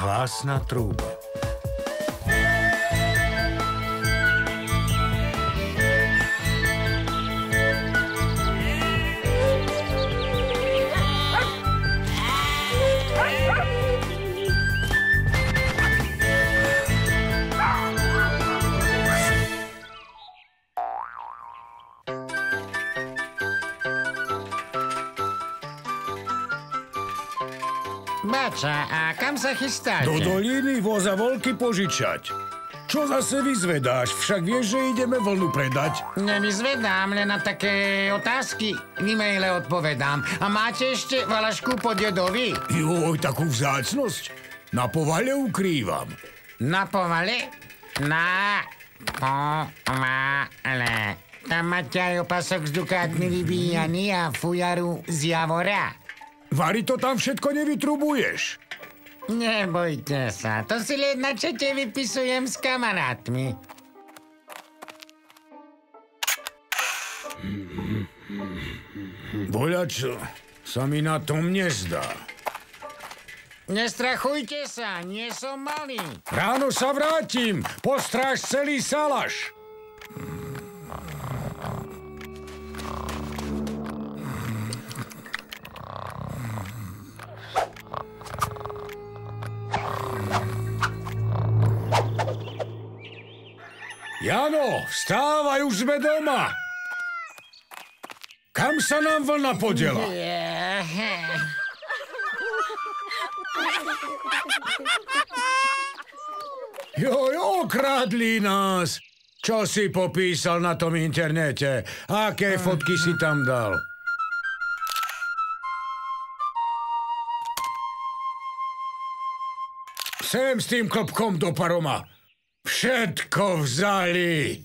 Hlásna trúba. Bača, a kam sa chystáte? Do doliny voza voľky požičať. Čo zase vyzvedáš? Však vieš, že ideme vlnu predať. Nevyzvedám, len na také otázky v e-maile odpovedám. A máte ešte valašku po dedovi? Joj, takú vzácnosť. Na povale ukrývam. Na povale? Na povale. Tam máte aj opasok s dukátmi vybíjaný a fujaru z javora. Vary to tam všetko nevytrubuješ. Nebojte sa, to si len na čete vypisujem s kamarátmi. Voľač sa mi na tom nezdá. Nestrachujte sa, nie som malý. Ráno sa vrátim, postráž celý salaš. Jano, vstávaj, už sme doma. Kam sa nám vlna podela? Joj, okradli nás. Čo si popísal na tom internete? Aké fotky si tam dal? Sem s tým klopkom do paroma. Všetko vzali.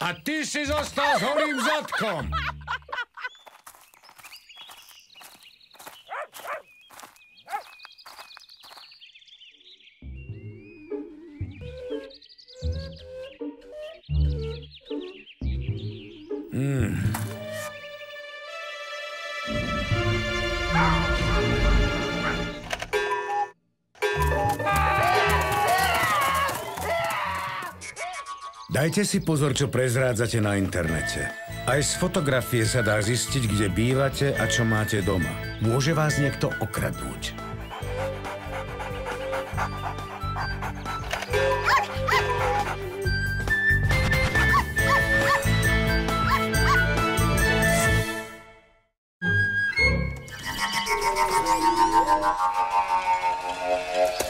A ty si zostal s holým zadkom. Dajte si pozor, čo prezrádzate na internete. Aj z fotografie sa dá zistiť, kde bývate a čo máte doma. Môže vás niekto okradnúť.